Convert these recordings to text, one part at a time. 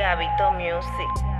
Gabito Music.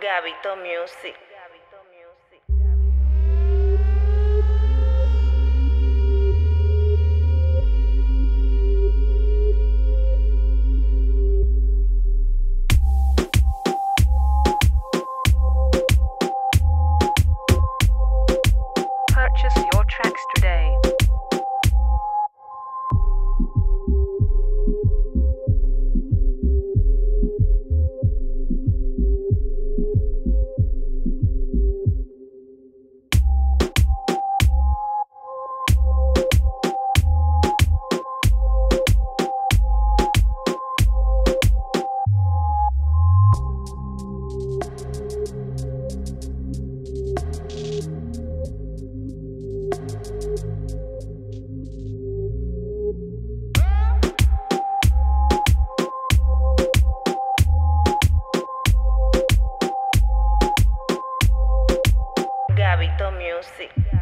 Gabito Music. Purchase your tracks today. Gabito Music.